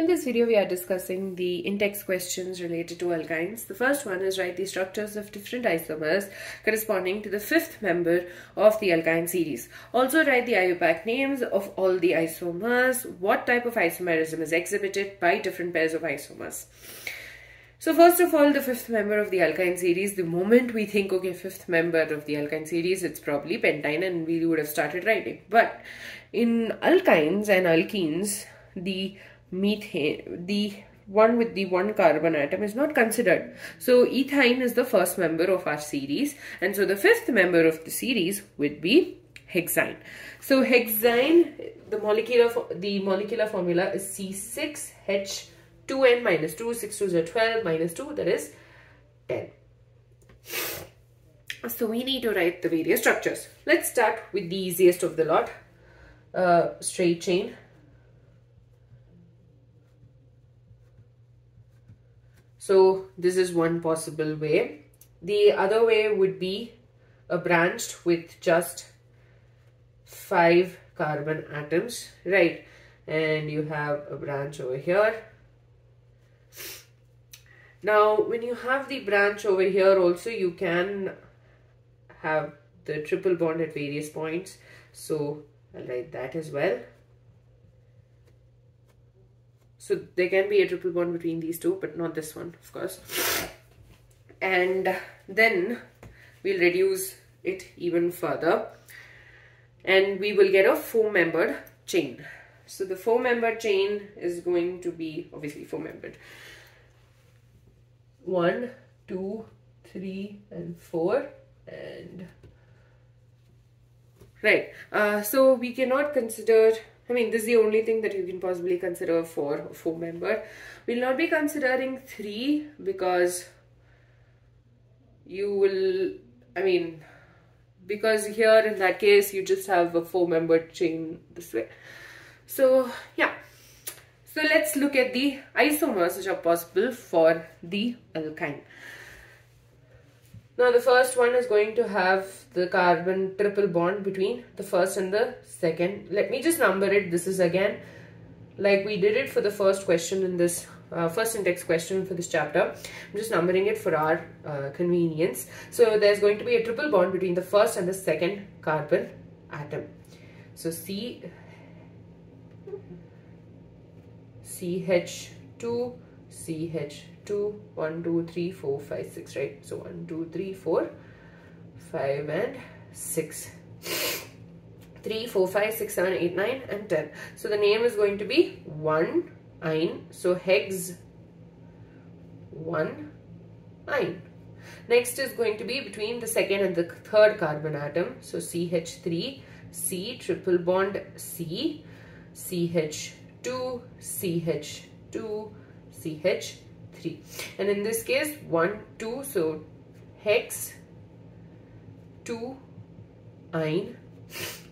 In this video, we are discussing the in-text questions related to alkynes. The first one is write the structures of different isomers corresponding to the fifth member of the alkyne series. Also write the IUPAC names of all the isomers, what type of isomerism is exhibited by different pairs of isomers. So first of all, the fifth member of the alkyne series, the moment we think, okay, fifth member of the alkyne series, it's probably pentyne and we would have started writing. But in alkynes and alkenes, the methane, the one with the one carbon atom is not considered. So ethyne is the first member of our series and so the fifth member of the series would be hexyne. So hexyne, the molecular, the molecular formula is C6H2N minus 2, 6 2 is 12 minus 2 that is 10. So we need to write the various structures. Let's start with the easiest of the lot, uh, straight chain So this is one possible way. The other way would be a branched with just five carbon atoms, right? And you have a branch over here. Now, when you have the branch over here also, you can have the triple bond at various points. So I'll write that as well. So there can be a triple bond between these two, but not this one, of course. And then we'll reduce it even further and we will get a four-membered chain. So the four-membered chain is going to be obviously four-membered. One, two, three, and four, and right. Uh, so we cannot consider I mean, this is the only thing that you can possibly consider for a four member. We'll not be considering three because you will, I mean, because here in that case, you just have a four member chain this way. So, yeah. So let's look at the isomers which are possible for the alkyne. Now the first one is going to have the carbon triple bond between the first and the second. Let me just number it. This is again like we did it for the first question in this uh, first in-text question for this chapter. I'm just numbering it for our uh, convenience. So there's going to be a triple bond between the first and the second carbon atom. So C CH2 CH2 1 2 3 4 5 6 right? So 1 2 3 4 5 and 6 3 4 5 6 7 8 9 and 10 so the name is going to be 1 yne so hex 1 yne next is going to be between the second and the third carbon atom. So CH3 C triple bond C CH2 CH2 CH3 and in this case 1 2 so hex 2 yne.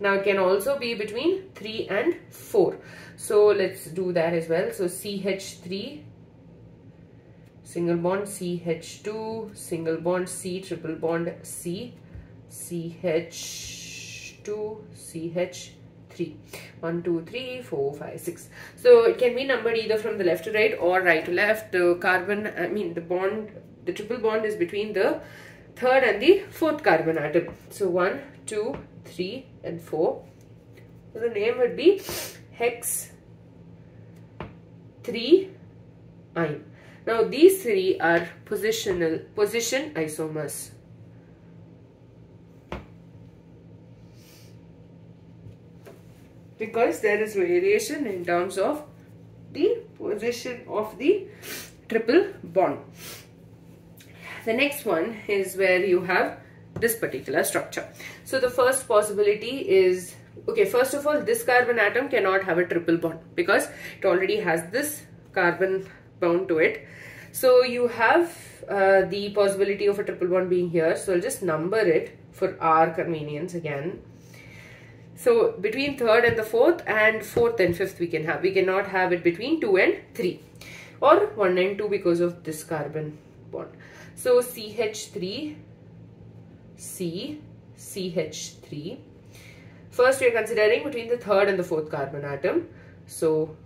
Now it can also be between 3 and 4 so let's do that as well. So CH3 single bond CH2 single bond C triple bond C CH2 CH 3 1 2 3 4 5 6 so it can be numbered either from the left to right or right to left. The carbon i mean the bond the triple bond is between the third and the fourth carbon atom. So 1 2 3 and 4 so the name would be hex 3 yne now these three are positional position isomers because there is variation in terms of the position of the triple bond. The next one is where you have this particular structure. So the first possibility is, okay, first of all, this carbon atom cannot have a triple bond because it already has this carbon bound to it. So you have uh, the possibility of a triple bond being here. So I'll just number it for our convenience again. So between third and the fourth and fourth and fifth we can have. We cannot have it between 2 and 3 or 1 and 2 because of this carbon bond. So CH3, C, CH3. First we are considering between the third and the fourth carbon atom. So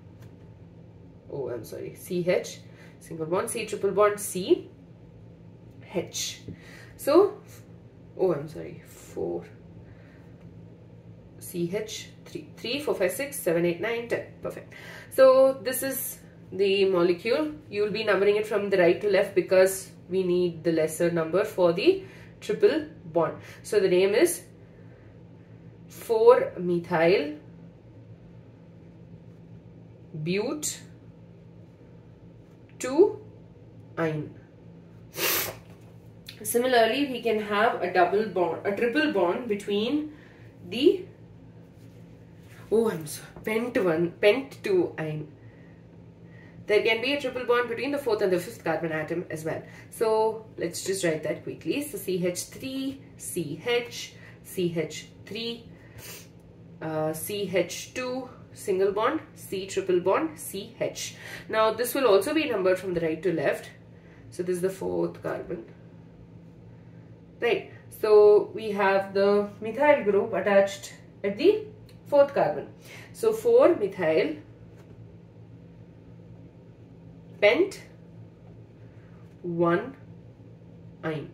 oh I'm sorry CH single bond C triple bond C H so oh I'm sorry 4 CH 3 3 4 5 6 7 8 9 10 perfect. So this is the molecule. You will be numbering it from the right to left because we need the lesser number for the triple bond. So the name is 4 methyl but 2 yne similarly we can have a double bond a triple bond between the oh i'm sorry pent one pent 2 yne there can be a triple bond between the fourth and the fifth carbon atom as well. So let's just write that quickly. So CH3, CH, CH3, uh, CH2, single bond, C triple bond, CH. Now this will also be numbered from the right to left. So this is the fourth carbon. Right. So we have the methyl group attached at the fourth carbon. So 4 methyl pent 1 yne.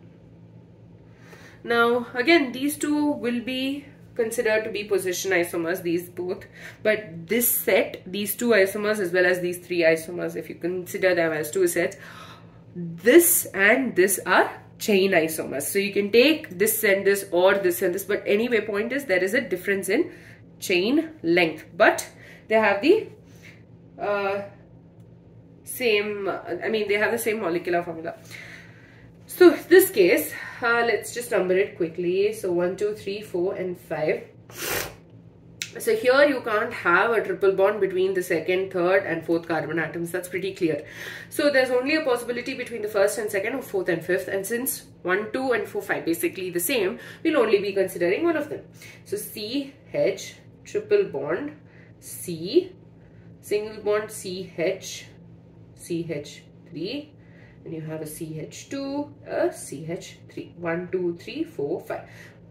Now again these two will be considered to be position isomers these both but this set these two isomers as well as these three isomers if you consider them as two sets this and this are chain isomers so you can take this and this or this and this but anyway point is there is a difference in chain length but they have the uh, same, I mean, they have the same molecular formula. So this case, uh, let's just number it quickly. So 1, 2, 3, 4 and 5. So here you can't have a triple bond between the second, third and fourth carbon atoms. That's pretty clear. So there's only a possibility between the first and second or fourth and fifth. And since 1, 2 and 4, 5 basically the same, we'll only be considering one of them. So CH, triple bond, C, single bond CH, CH3 and you have a CH2, a CH3. 1, 2, 3, 4, 5.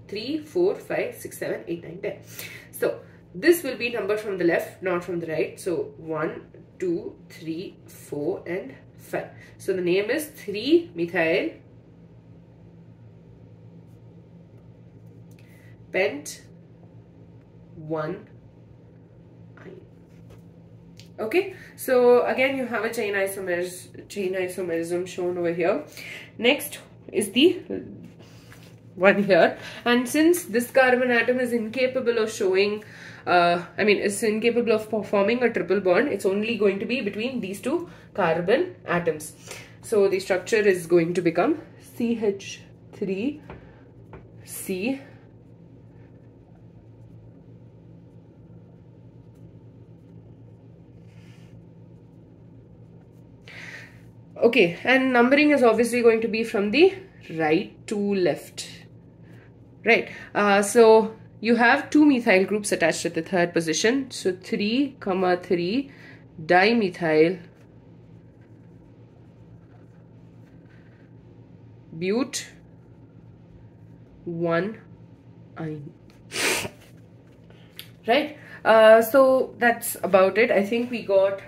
3, 4, 5, 6, 7, 8, 9, 10. So this will be number from the left, not from the right. So 1, 2, 3, 4 and 5. So the name is 3-methyl pent 1 okay so again you have a chain isomers chain isomerism shown over here. Next is the one here. And since this carbon atom is incapable of showing uh, I mean it's incapable of forming a triple bond it's only going to be between these two carbon atoms. So the structure is going to become CH3 okay and numbering is obviously going to be from the right to left. Right uh, so you have two methyl groups attached at the third position. So 3 comma 3 dimethyl but 1 yne right uh, so that's about it. I think we got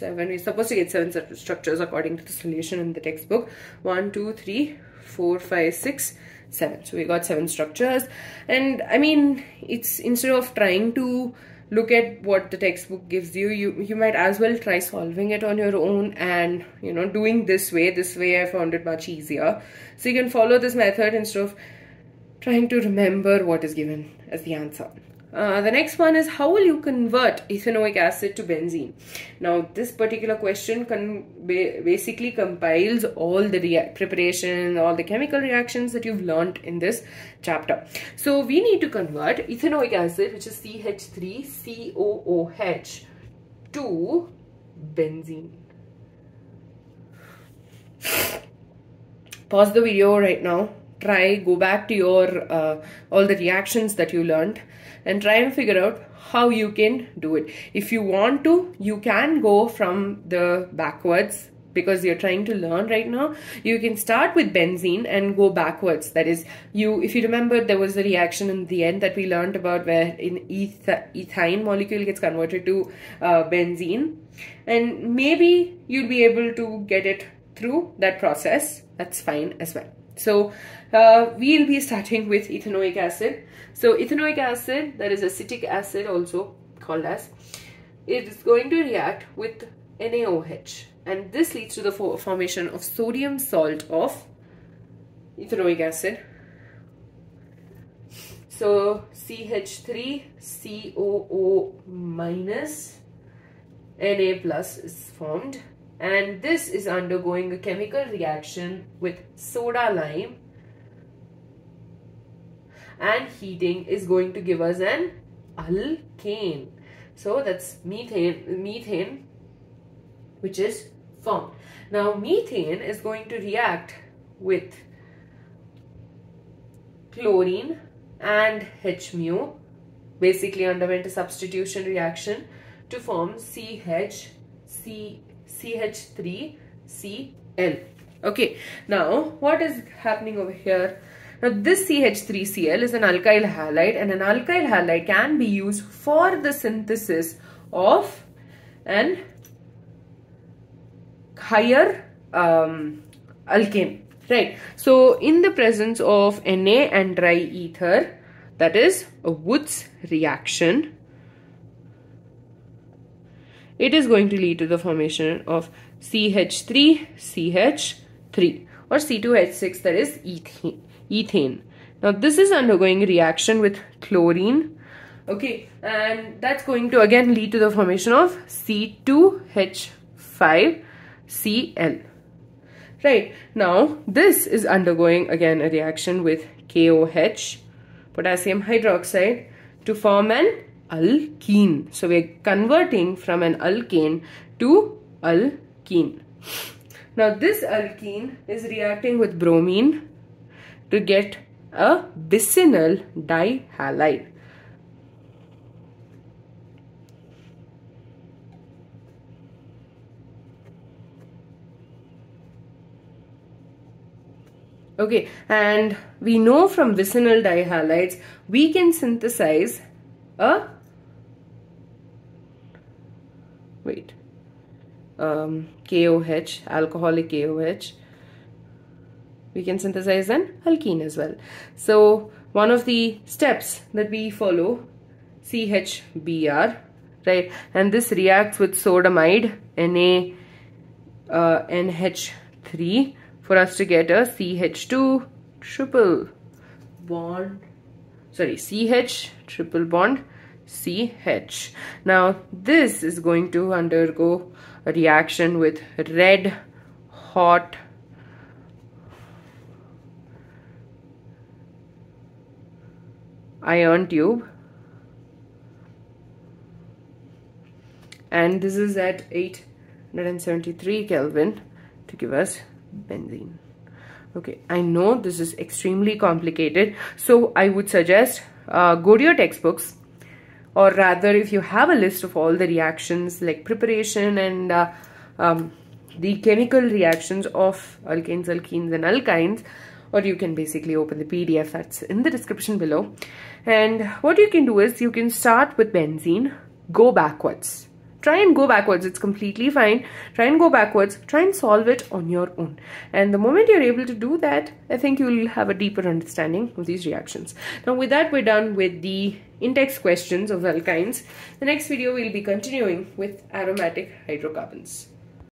seven. We're supposed to get seven structures according to the solution in the textbook. One, two, three, four, five, six, seven. So we got seven structures. And I mean, it's instead of trying to look at what the textbook gives you, you, you might as well try solving it on your own and, you know, doing this way. This way I found it much easier. So you can follow this method instead of trying to remember what is given as the answer. Uh, the next one is how will you convert ethanoic acid to benzene? Now this particular question ba basically compiles all the preparation, all the chemical reactions that you've learned in this chapter. So we need to convert ethanoic acid which is CH3COOH to benzene. Pause the video right now try go back to your uh, all the reactions that you learned and try and figure out how you can do it. If you want to you can go from the backwards because you're trying to learn right now. You can start with benzene and go backwards. That is you if you remember there was a reaction in the end that we learned about where in eth ethyne molecule gets converted to uh, benzene. And maybe you'll be able to get it through that process. That's fine as well so uh, we'll be starting with ethanoic acid. So ethanoic acid that is acetic acid also called as it is going to react with NaOH and this leads to the formation of sodium salt of ethanoic acid. So CH3COO minus Na plus is formed and this is undergoing a chemical reaction with soda lime and heating is going to give us an alkane. So that's methane, methane which is formed. Now methane is going to react with chlorine and H mu basically underwent a substitution reaction to form CH, C, CH3Cl. Okay, now what is happening over here? Now this CH3Cl is an alkyl halide and an alkyl halide can be used for the synthesis of an higher um, alkane right so in the presence of Na and dry ether that is a Wurtz reaction it is going to lead to the formation of CH3CH3 or C2H6 that is ethane. Now this is undergoing a reaction with chlorine okay and that's going to again lead to the formation of C2H5 Cl. Right, now this is undergoing again a reaction with KOH, potassium hydroxide, to form an alkene. So we're converting from an alkane to alkene. Now this alkene is reacting with bromine to get a vicinal dihalide. Okay, and we know from vicinal dihalides, we can synthesize a, um, KOH, alcoholic KOH. We can synthesize an alkene as well. So, one of the steps that we follow, CHBr, right, and this reacts with sodamide, Na, uh, NH3, for us to get a CH2 triple bond sorry CH triple bond CH. Now this is going to undergo reaction with red hot iron tube. And this is at 873 Kelvin to give us benzene. Okay i know this is extremely complicated so i would suggest uh, go to your textbooks or rather if you have a list of all the reactions like preparation and uh, um, the chemical reactions of alkanes alkenes and alkynes or you can basically open the pdf that's in the description below. And what you can do is you can start with benzene go backwards try and go backwards. It's completely fine. Try and go backwards. Try and solve it on your own. And the moment you're able to do that i think you'll have a deeper understanding of these reactions. Now with that we're done with the in-text questions of alkynes. The next video we'll be continuing with aromatic hydrocarbons